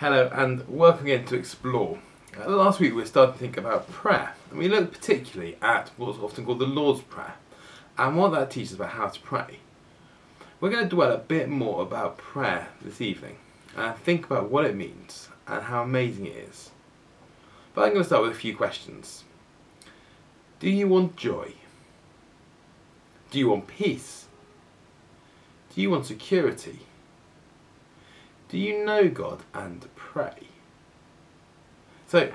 Hello and welcome again to Explore. Uh, last week we started to think about prayer and we looked particularly at what's often called the Lord's Prayer and what that teaches about how to pray. We're going to dwell a bit more about prayer this evening and think about what it means and how amazing it is. But I'm going to start with a few questions. Do you want joy? Do you want peace? Do you want security? Do you know God and pray? So,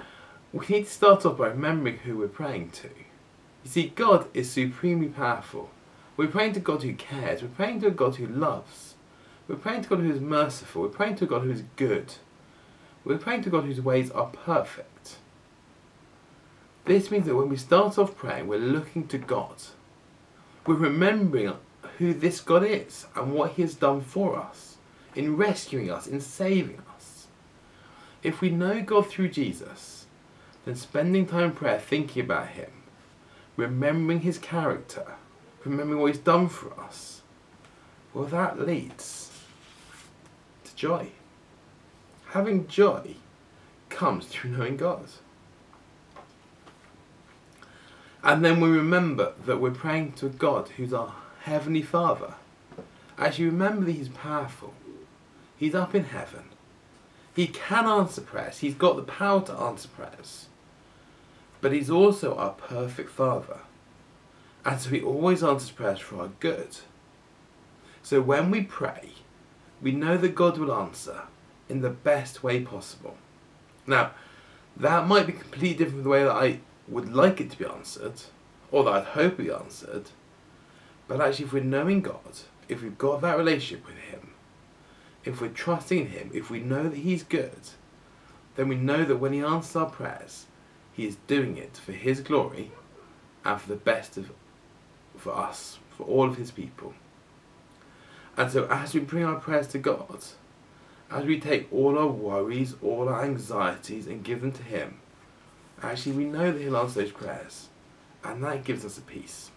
we need to start off by remembering who we're praying to. You see, God is supremely powerful. We're praying to God who cares. We're praying to a God who loves. We're praying to God who is merciful. We're praying to a God who is good. We're praying to God whose ways are perfect. This means that when we start off praying, we're looking to God. We're remembering who this God is and what He has done for us in rescuing us, in saving us. If we know God through Jesus, then spending time in prayer thinking about Him, remembering His character, remembering what He's done for us, well, that leads to joy. Having joy comes through knowing God. And then we remember that we're praying to God who's our Heavenly Father. As you remember that He's powerful, He's up in heaven. He can answer prayers. He's got the power to answer prayers. But he's also our perfect Father. And so he always answers prayers for our good. So when we pray, we know that God will answer in the best way possible. Now, that might be completely different from the way that I would like it to be answered, or that I'd hope it be answered. But actually, if we're knowing God, if we've got that relationship with Him, if we're trusting in Him, if we know that He's good, then we know that when He answers our prayers, He is doing it for His glory and for the best of for us, for all of His people. And so as we bring our prayers to God, as we take all our worries, all our anxieties and give them to Him, actually we know that He'll answer those prayers. And that gives us a peace.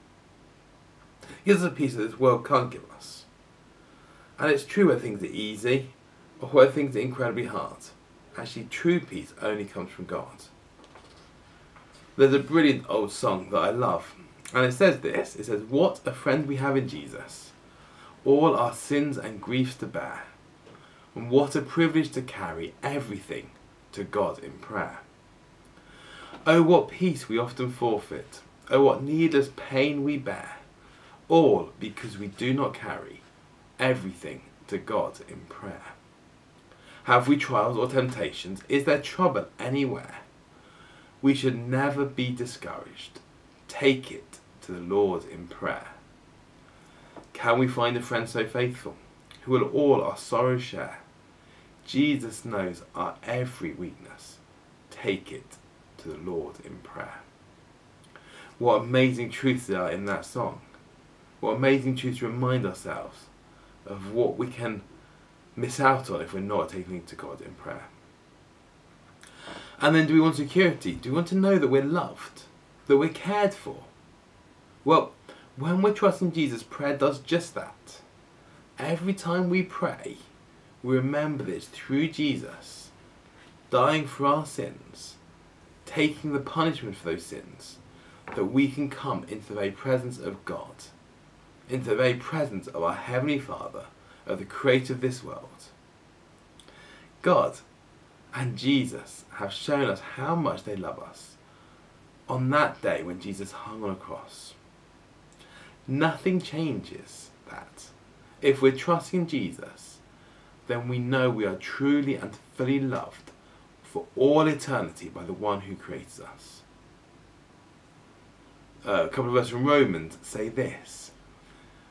Gives us a peace that this world can't give us. And it's true where things are easy or where things are incredibly hard. Actually, true peace only comes from God. There's a brilliant old song that I love, and it says this it says, What a friend we have in Jesus, all our sins and griefs to bear, and what a privilege to carry everything to God in prayer. Oh, what peace we often forfeit, oh, what needless pain we bear, all because we do not carry everything to God in prayer. Have we trials or temptations? Is there trouble anywhere? We should never be discouraged. Take it to the Lord in prayer. Can we find a friend so faithful, who will all our sorrows share? Jesus knows our every weakness. Take it to the Lord in prayer. What amazing truths there are in that song. What amazing truths remind ourselves of what we can miss out on if we're not taking to God in prayer. And then do we want security? Do we want to know that we're loved? That we're cared for? Well, when we're trusting Jesus, prayer does just that. Every time we pray, we remember this through Jesus dying for our sins, taking the punishment for those sins, that we can come into the very presence of God into the very presence of our Heavenly Father, of the Creator of this world. God and Jesus have shown us how much they love us on that day when Jesus hung on a cross. Nothing changes that. If we're trusting Jesus, then we know we are truly and fully loved for all eternity by the one who creates us. Uh, a couple of verses from Romans say this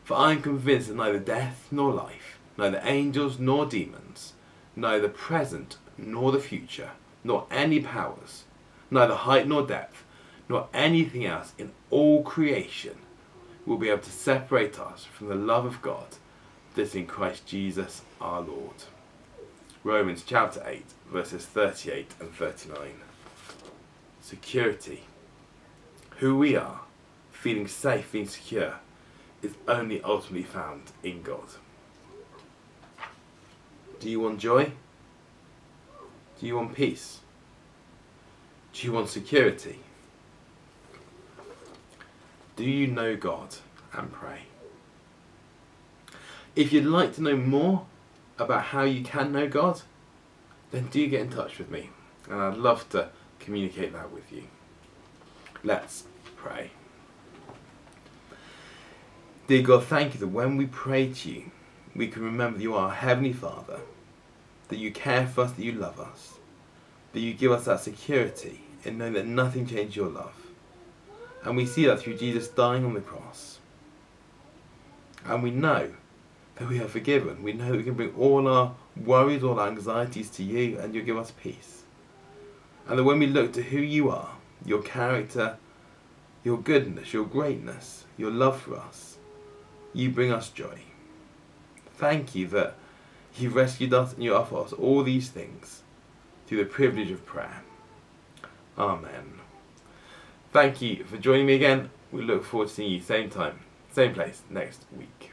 for I am convinced that neither death nor life, neither angels nor demons, neither present nor the future, nor any powers, neither height nor depth, nor anything else in all creation will be able to separate us from the love of God that's in Christ Jesus our Lord. Romans chapter 8, verses 38 and 39. Security. Who we are, feeling safe, feeling secure is only ultimately found in God. Do you want joy? Do you want peace? Do you want security? Do you know God and pray? If you'd like to know more about how you can know God, then do get in touch with me and I'd love to communicate that with you. Let's pray. Dear God, thank you that when we pray to you, we can remember that you are our Heavenly Father, that you care for us, that you love us, that you give us that security in knowing that nothing changes your love. And we see that through Jesus dying on the cross. And we know that we are forgiven. We know that we can bring all our worries, all our anxieties to you, and you'll give us peace. And that when we look to who you are, your character, your goodness, your greatness, your love for us, you bring us joy. Thank you that you rescued us and you offer us all these things through the privilege of prayer. Amen. Thank you for joining me again. We look forward to seeing you same time, same place next week.